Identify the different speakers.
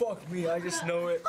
Speaker 1: Fuck me, I just know it.